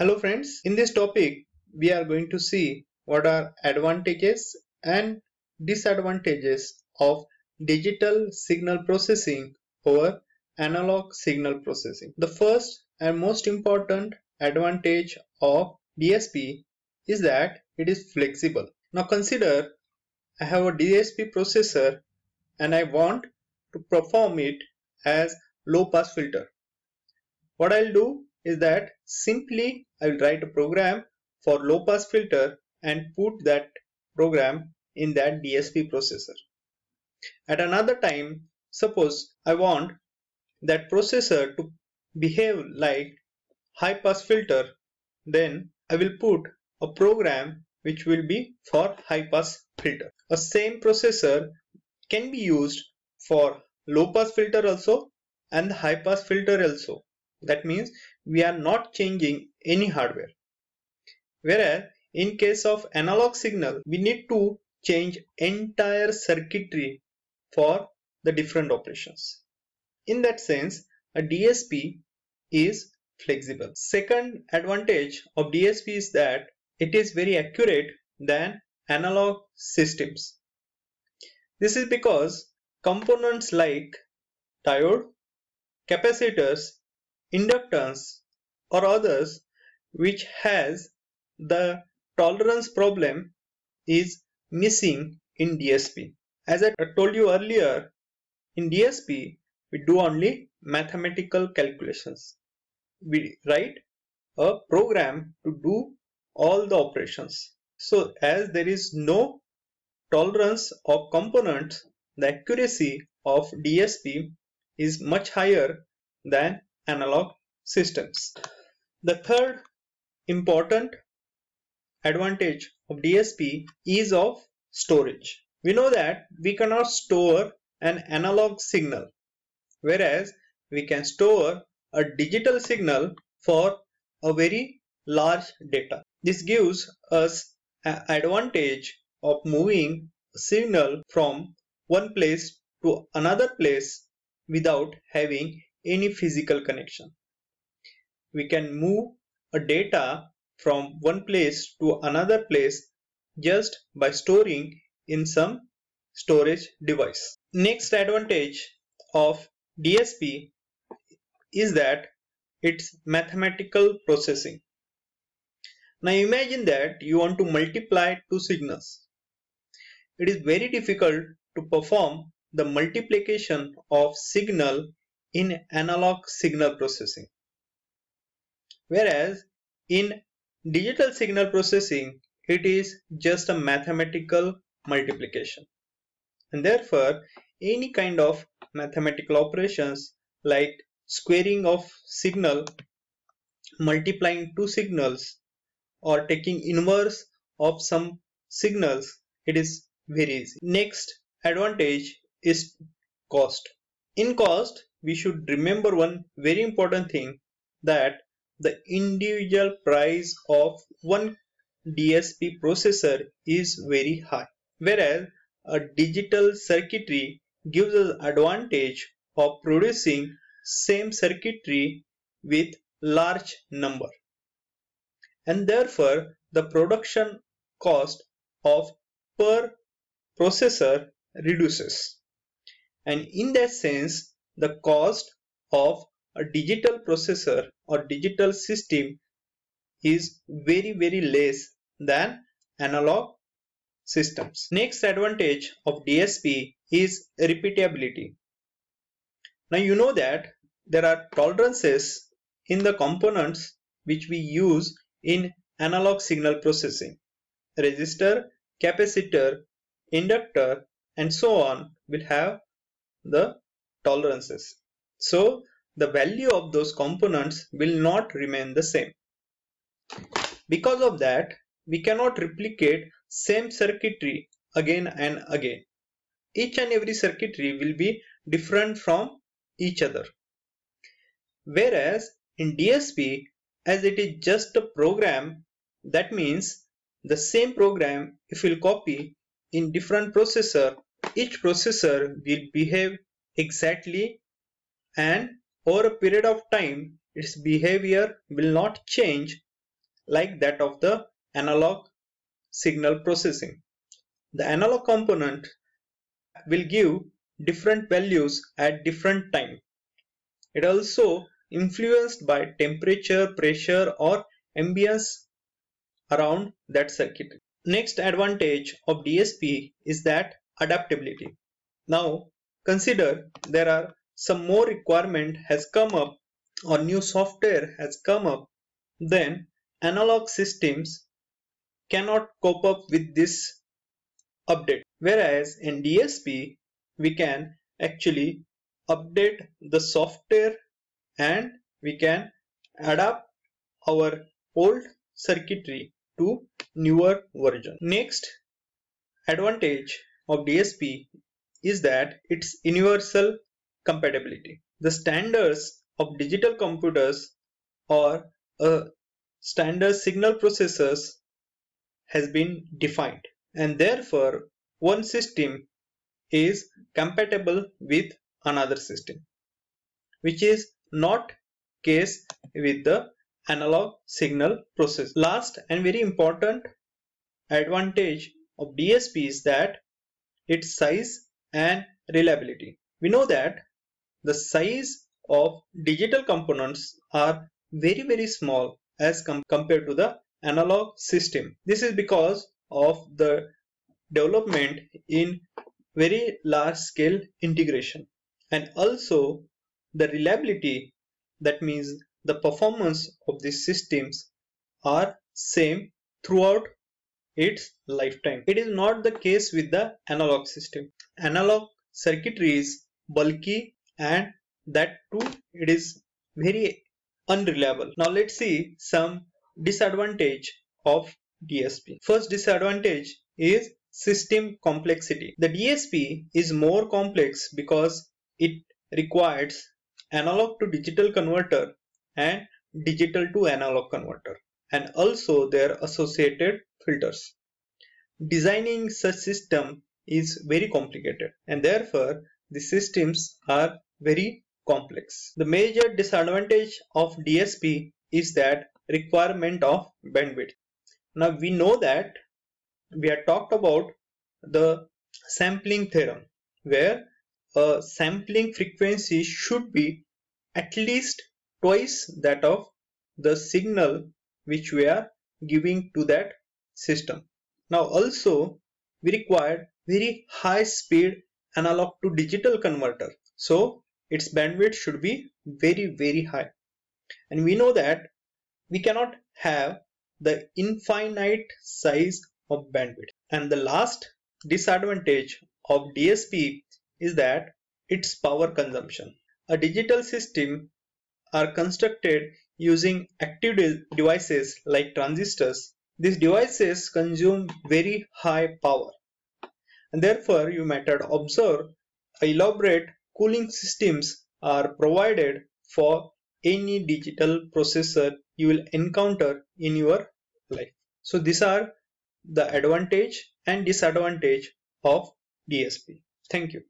Hello friends, in this topic we are going to see what are advantages and disadvantages of digital signal processing over analog signal processing. The first and most important advantage of DSP is that it is flexible. Now consider I have a DSP processor and I want to perform it as low pass filter. What I'll do is that simply I will write a program for low pass filter and put that program in that DSP processor. At another time, suppose I want that processor to behave like high pass filter, then I will put a program which will be for high pass filter. A same processor can be used for low pass filter also and high pass filter also. That means we are not changing any hardware. Whereas in case of analog signal, we need to change entire circuitry for the different operations. In that sense, a DSP is flexible. Second advantage of DSP is that it is very accurate than analog systems. This is because components like diode, capacitors, inductance or others which has the tolerance problem is missing in DSP. As I told you earlier, in DSP we do only mathematical calculations. We write a program to do all the operations. So as there is no tolerance of components, the accuracy of DSP is much higher than analog systems. The third important advantage of DSP is of storage. We know that we cannot store an analog signal whereas we can store a digital signal for a very large data. This gives us an advantage of moving a signal from one place to another place without having any physical connection. We can move a data from one place to another place just by storing in some storage device. Next advantage of DSP is that it's mathematical processing. Now imagine that you want to multiply two signals. It is very difficult to perform the multiplication of signal in analog signal processing. Whereas in digital signal processing, it is just a mathematical multiplication. And therefore, any kind of mathematical operations like squaring of signal, multiplying two signals, or taking inverse of some signals, it is very easy. Next advantage is cost. In cost, we should remember one very important thing that the individual price of one DSP processor is very high. Whereas a digital circuitry gives us advantage of producing same circuitry with large number and therefore the production cost of per processor reduces and in that sense the cost of a digital processor or digital system is very very less than analog systems. Next advantage of DSP is repeatability. Now you know that there are tolerances in the components which we use in analog signal processing. Resistor, capacitor, inductor and so on will have the tolerances. So the value of those components will not remain the same. Because of that, we cannot replicate same circuitry again and again. Each and every circuitry will be different from each other. Whereas in DSP, as it is just a program, that means the same program if we'll copy in different processor, each processor will behave exactly and over a period of time its behavior will not change like that of the analog signal processing. The analog component will give different values at different time. It also influenced by temperature, pressure or ambience around that circuit. Next advantage of DSP is that adaptability. Now consider there are some more requirement has come up or new software has come up then analog systems cannot cope up with this update whereas in DSP we can actually update the software and we can adapt our old circuitry to newer version. Next advantage of DSP is that it's universal compatibility. The standards of digital computers or a standard signal processors has been defined and therefore one system is compatible with another system which is not case with the analog signal process. Last and very important advantage of DSP is that its size and reliability. We know that the size of digital components are very very small as com compared to the analog system. This is because of the development in very large scale integration and also the reliability that means the performance of these systems are same throughout its lifetime. It is not the case with the analog system. Analog circuitry is bulky and that too it is very unreliable. Now let's see some disadvantage of DSP. First disadvantage is system complexity. The DSP is more complex because it requires analog to digital converter and digital to analog converter and also their associated filters. Designing such system is very complicated and therefore the systems are very complex. The major disadvantage of DSP is that requirement of bandwidth. Now we know that we had talked about the sampling theorem where a sampling frequency should be at least twice that of the signal which we are giving to that system. Now also we require very high speed analog to digital converter. So its bandwidth should be very very high. And we know that we cannot have the infinite size of bandwidth. And the last disadvantage of DSP is that its power consumption. A digital system are constructed using active de devices like transistors. These devices consume very high power and therefore you might observe observed elaborate cooling systems are provided for any digital processor you will encounter in your life. So these are the advantage and disadvantage of DSP. Thank you.